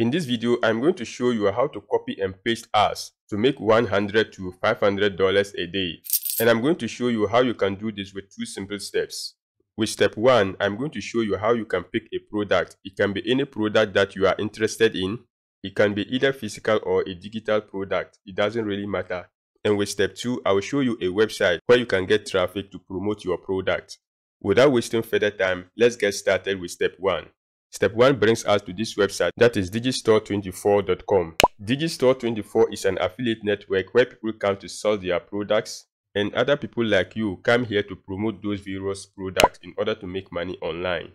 In this video, I'm going to show you how to copy and paste ads to make 100 to $500 a day. And I'm going to show you how you can do this with two simple steps. With step 1, I'm going to show you how you can pick a product. It can be any product that you are interested in. It can be either physical or a digital product. It doesn't really matter. And with step 2, I will show you a website where you can get traffic to promote your product. Without wasting further time, let's get started with step 1. Step 1 brings us to this website that is digistore24.com. Digistore24 is an affiliate network where people come to sell their products and other people like you come here to promote those various products in order to make money online.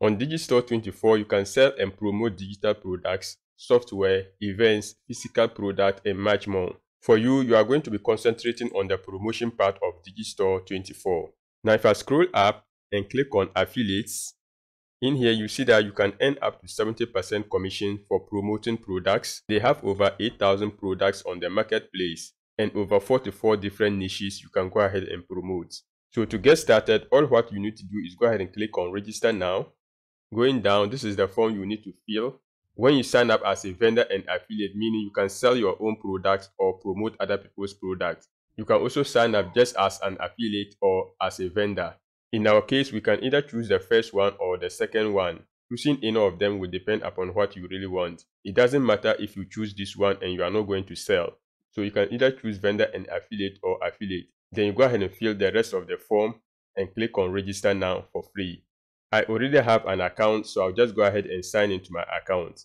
On Digistore24, you can sell and promote digital products, software, events, physical products, and much more. For you, you are going to be concentrating on the promotion part of Digistore24. Now, if I scroll up and click on affiliates, in here, you see that you can earn up to 70% commission for promoting products. They have over 8,000 products on the marketplace and over 44 different niches you can go ahead and promote. So to get started, all what you need to do is go ahead and click on register now. Going down, this is the form you need to fill. When you sign up as a vendor and affiliate, meaning you can sell your own products or promote other people's products. You can also sign up just as an affiliate or as a vendor. In our case, we can either choose the first one or the second one. Choosing any of them will depend upon what you really want. It doesn't matter if you choose this one and you are not going to sell. So you can either choose vendor and affiliate or affiliate. Then you go ahead and fill the rest of the form and click on register now for free. I already have an account so I'll just go ahead and sign into my account.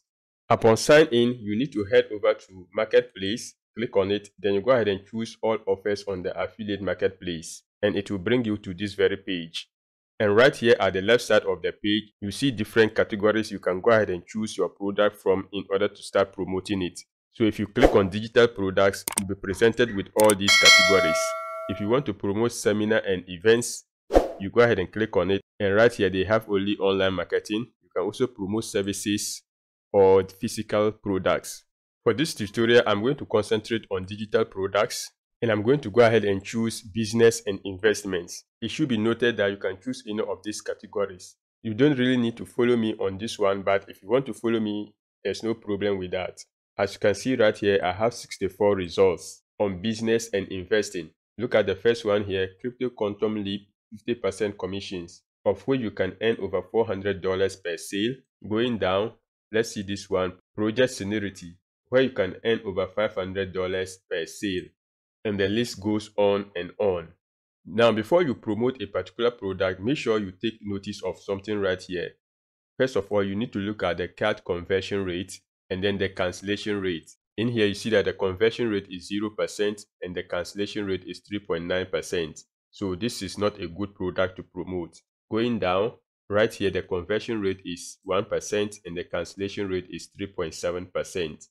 Upon sign in, you need to head over to marketplace, click on it, then you go ahead and choose all offers on the affiliate marketplace and it will bring you to this very page. And right here at the left side of the page, you see different categories you can go ahead and choose your product from in order to start promoting it. So if you click on digital products, you'll be presented with all these categories. If you want to promote seminar and events, you go ahead and click on it. And right here, they have only online marketing. You can also promote services or physical products. For this tutorial, I'm going to concentrate on digital products and I'm going to go ahead and choose business and investments. It should be noted that you can choose any of these categories. You don't really need to follow me on this one, but if you want to follow me, there's no problem with that. As you can see right here, I have 64 results on business and investing. Look at the first one here, Crypto Quantum Leap 50% commissions, of which you can earn over $400 per sale. Going down, let's see this one, Project Seniority, where you can earn over $500 per sale and the list goes on and on. Now, before you promote a particular product, make sure you take notice of something right here. First of all, you need to look at the cart conversion rate and then the cancellation rate. In here, you see that the conversion rate is 0% and the cancellation rate is 3.9%. So this is not a good product to promote. Going down, right here, the conversion rate is 1% and the cancellation rate is 3.7%.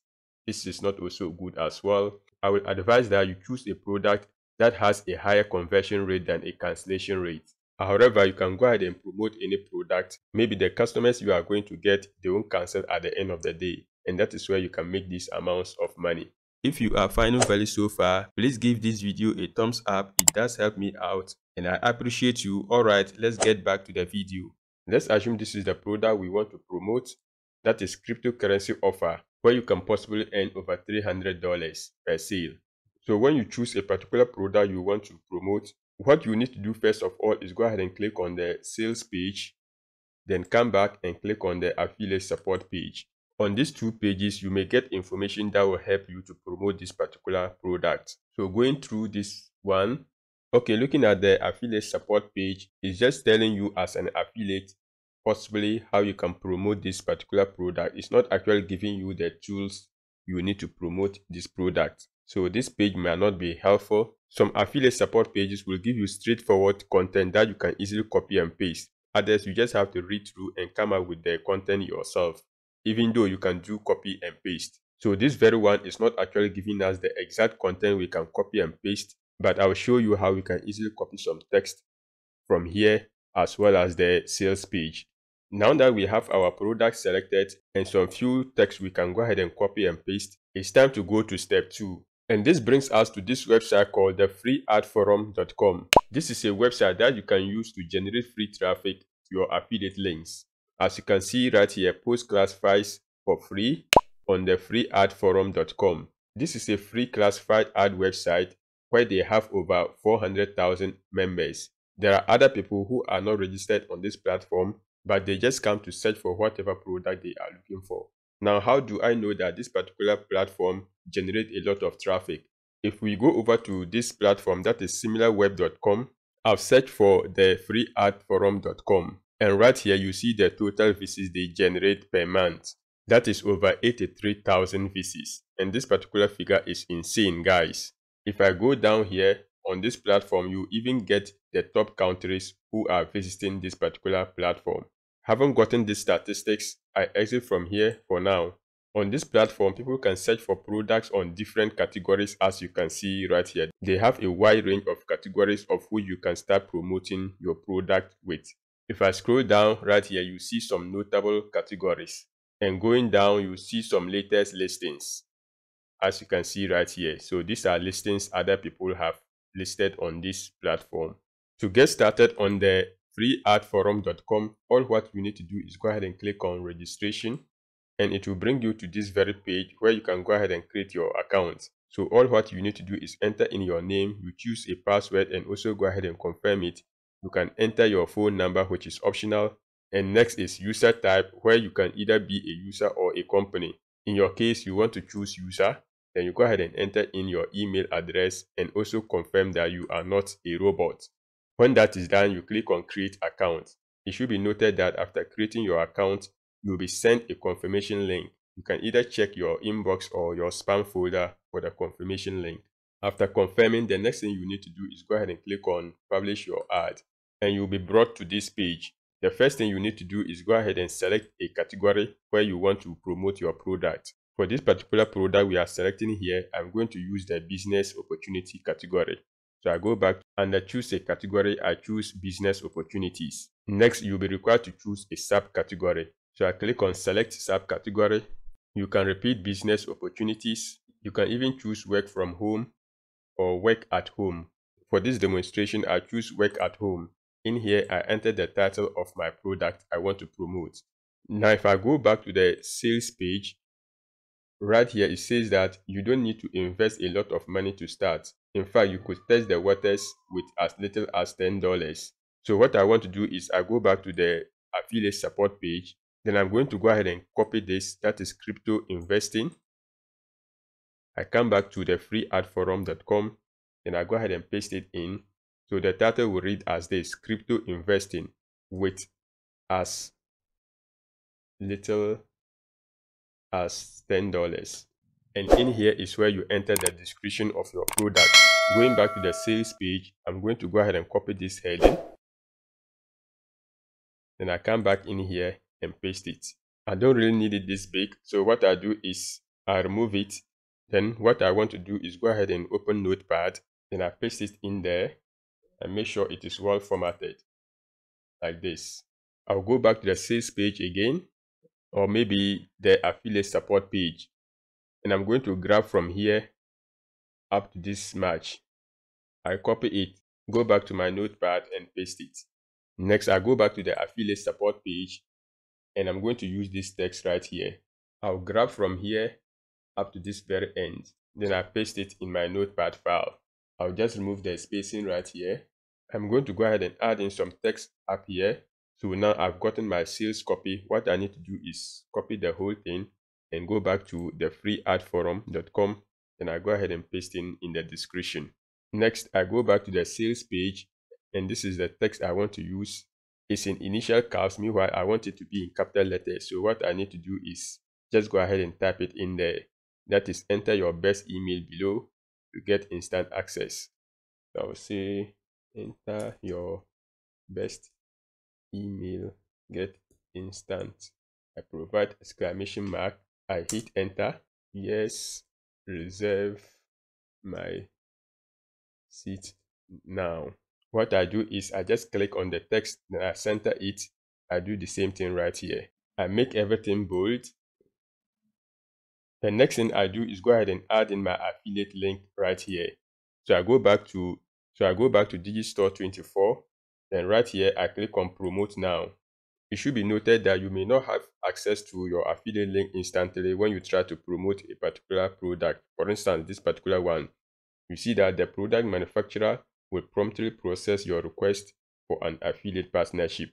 This is not also good as well. I will advise that you choose a product that has a higher conversion rate than a cancellation rate. However, you can go ahead and promote any product. Maybe the customers you are going to get, they won't cancel at the end of the day. And that is where you can make these amounts of money. If you are finding value so far, please give this video a thumbs up. It does help me out and I appreciate you. Alright, let's get back to the video. Let's assume this is the product we want to promote. That is cryptocurrency offer where you can possibly earn over $300 per sale. So when you choose a particular product you want to promote, what you need to do first of all is go ahead and click on the sales page, then come back and click on the affiliate support page. On these two pages, you may get information that will help you to promote this particular product. So going through this one, okay, looking at the affiliate support page, is just telling you as an affiliate possibly how you can promote this particular product. It's not actually giving you the tools you need to promote this product. So this page may not be helpful. Some affiliate support pages will give you straightforward content that you can easily copy and paste. Others, you just have to read through and come up with the content yourself, even though you can do copy and paste. So this very one is not actually giving us the exact content we can copy and paste, but I'll show you how we can easily copy some text from here as well as the sales page. Now that we have our product selected and some few text we can go ahead and copy and paste, it's time to go to step 2. And this brings us to this website called the freeadforum.com. This is a website that you can use to generate free traffic to your affiliate links. As you can see right here, post classifies for free on the freeadforum.com. This is a free classified ad website where they have over 400,000 members. There are other people who are not registered on this platform, but they just come to search for whatever product they are looking for. Now, how do I know that this particular platform generate a lot of traffic? If we go over to this platform that is similarweb.com, I've searched for the freeadforum.com and right here you see the total visits they generate per month. That is over 83,000 visits and this particular figure is insane guys. If I go down here on this platform you even get the top countries who are visiting this particular platform. Haven't gotten these statistics, I exit from here for now. On this platform, people can search for products on different categories as you can see right here. They have a wide range of categories of who you can start promoting your product with. If I scroll down right here, you see some notable categories. And going down, you see some latest listings as you can see right here. So these are listings other people have listed on this platform. To get started on the freeadforum.com, all what you need to do is go ahead and click on registration and it will bring you to this very page where you can go ahead and create your account. So all what you need to do is enter in your name, you choose a password and also go ahead and confirm it. You can enter your phone number which is optional and next is user type where you can either be a user or a company. In your case, you want to choose user, then you go ahead and enter in your email address and also confirm that you are not a robot. When that is done, you click on create account. It should be noted that after creating your account, you'll be sent a confirmation link. You can either check your inbox or your spam folder for the confirmation link. After confirming, the next thing you need to do is go ahead and click on publish your ad and you'll be brought to this page. The first thing you need to do is go ahead and select a category where you want to promote your product. For this particular product we are selecting here, I'm going to use the business opportunity category. So I go back and I choose a category, I choose business opportunities. Next, you'll be required to choose a subcategory. So I click on select subcategory. You can repeat business opportunities. You can even choose work from home or work at home. For this demonstration, I choose work at home. In here, I enter the title of my product I want to promote. Now, if I go back to the sales page, right here, it says that you don't need to invest a lot of money to start. In fact, you could test the waters with as little as $10. So what I want to do is I go back to the affiliate support page then I'm going to go ahead and copy this, that is crypto investing. I come back to the freeadforum.com and I go ahead and paste it in. So the title will read as this, crypto investing with as little as $10. And in here is where you enter the description of your product. Going back to the sales page, I'm going to go ahead and copy this heading. Then I come back in here and paste it. I don't really need it this big. So what I do is I remove it. Then what I want to do is go ahead and open Notepad. Then I paste it in there and make sure it is well formatted like this. I'll go back to the sales page again or maybe the affiliate support page. And I'm going to grab from here up to this match. I copy it, go back to my notepad and paste it. Next, I go back to the affiliate support page and I'm going to use this text right here. I'll grab from here up to this very end. Then I paste it in my notepad file. I'll just remove the spacing right here. I'm going to go ahead and add in some text up here. So now I've gotten my sales copy. What I need to do is copy the whole thing and go back to the freeadforum.com and I go ahead and paste in in the description. Next, I go back to the sales page and this is the text I want to use It's in initial caps. Meanwhile, I want it to be in capital letters. So what I need to do is just go ahead and type it in there. That is enter your best email below to get instant access. So I'll say enter your best email, get instant. I provide exclamation mark. I hit enter. Yes, reserve my seat now what I do is I just click on the text, then I center it. I do the same thing right here. I make everything bold. The next thing I do is go ahead and add in my affiliate link right here. So I go back to so I go back to Digistore 24. Then right here I click on promote now. It should be noted that you may not have access to your affiliate link instantly when you try to promote a particular product. For instance, this particular one, you see that the product manufacturer will promptly process your request for an affiliate partnership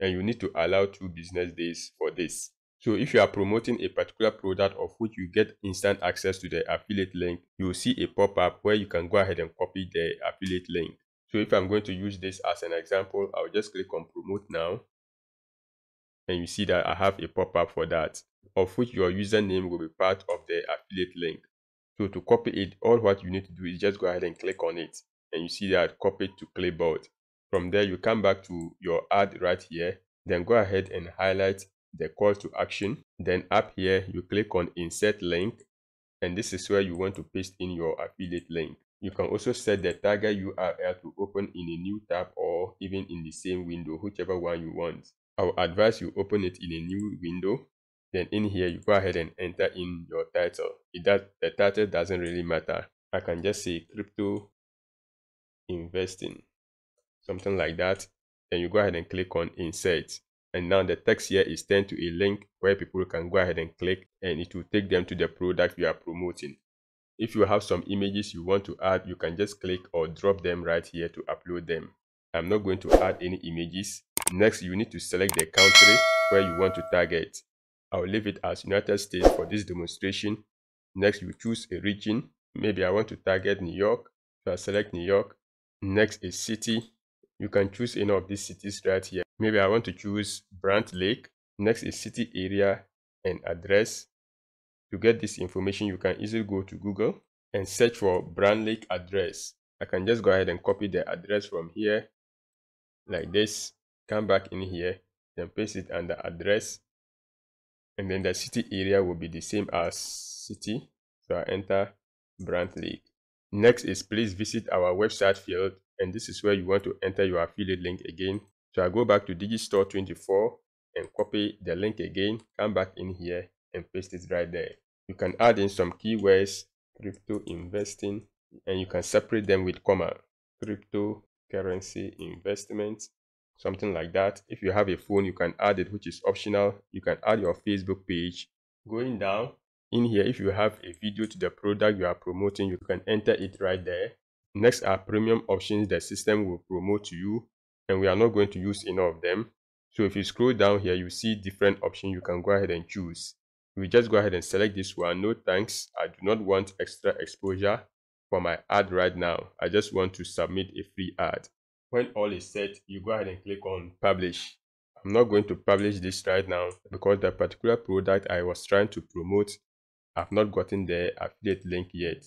and you need to allow two business days for this. So if you are promoting a particular product of which you get instant access to the affiliate link, you will see a pop-up where you can go ahead and copy the affiliate link. So if I'm going to use this as an example, I'll just click on promote now. And you see that I have a pop-up for that, of which your username will be part of the affiliate link. So to copy it, all what you need to do is just go ahead and click on it. And you see that copy to clipboard. From there, you come back to your ad right here. Then go ahead and highlight the call to action. Then up here, you click on insert link. And this is where you want to paste in your affiliate link. You can also set the target URL to open in a new tab or even in the same window, whichever one you want. I will advise you open it in a new window. Then in here, you go ahead and enter in your title. It does, the title doesn't really matter. I can just say crypto investing, something like that. Then you go ahead and click on insert and now the text here is turned to a link where people can go ahead and click and it will take them to the product you are promoting. If you have some images you want to add, you can just click or drop them right here to upload them. I'm not going to add any images. Next, you need to select the country where you want to target. I'll leave it as United States for this demonstration. Next, you choose a region. Maybe I want to target New York, so I select New York. Next is city. You can choose any of these cities right here. Maybe I want to choose Brant Lake. Next is city area and address. To get this information, you can easily go to Google and search for Brant Lake address. I can just go ahead and copy the address from here like this. Come back in here, then paste it under address. And then the city area will be the same as city. So I enter Brant Lake. Next is please visit our website field and this is where you want to enter your affiliate link again. So I go back to Digistore 24 and copy the link again, come back in here and paste it right there. You can add in some keywords, crypto investing, and you can separate them with comma, cryptocurrency investment, something like that. If you have a phone, you can add it, which is optional. You can add your Facebook page. Going down in here, if you have a video to the product you are promoting, you can enter it right there. Next are premium options the system will promote to you and we are not going to use any of them. So if you scroll down here, you see different options you can go ahead and choose. We just go ahead and select this one. No thanks. I do not want extra exposure for my ad right now. I just want to submit a free ad. When all is set, you go ahead and click on publish. I'm not going to publish this right now because the particular product I was trying to promote, I've not gotten the affiliate link yet,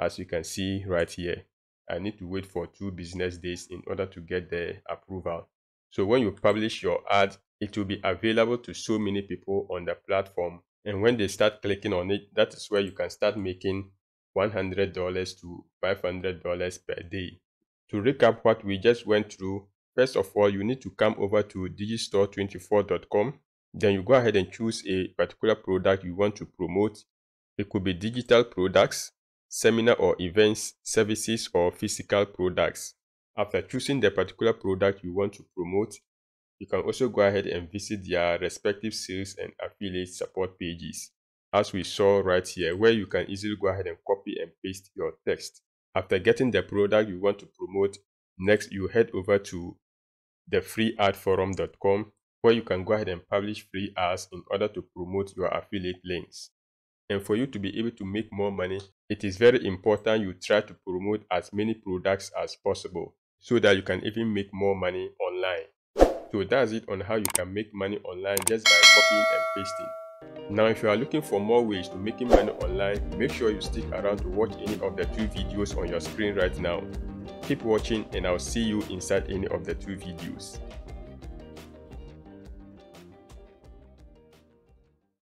as you can see right here. I need to wait for two business days in order to get the approval. So when you publish your ad, it will be available to so many people on the platform. And when they start clicking on it, that is where you can start making $100 to $500 per day. To recap what we just went through, first of all, you need to come over to digistore24.com. Then you go ahead and choose a particular product you want to promote. It could be digital products, seminar or events, services, or physical products. After choosing the particular product you want to promote, you can also go ahead and visit their respective sales and affiliate support pages, as we saw right here, where you can easily go ahead and copy and paste your text. After getting the product you want to promote, next you head over to the freeadforum.com where you can go ahead and publish free ads in order to promote your affiliate links. And for you to be able to make more money, it is very important you try to promote as many products as possible so that you can even make more money online. So that's it on how you can make money online just by copying and pasting. Now if you are looking for more ways to making money online, make sure you stick around to watch any of the two videos on your screen right now. Keep watching and I'll see you inside any of the two videos.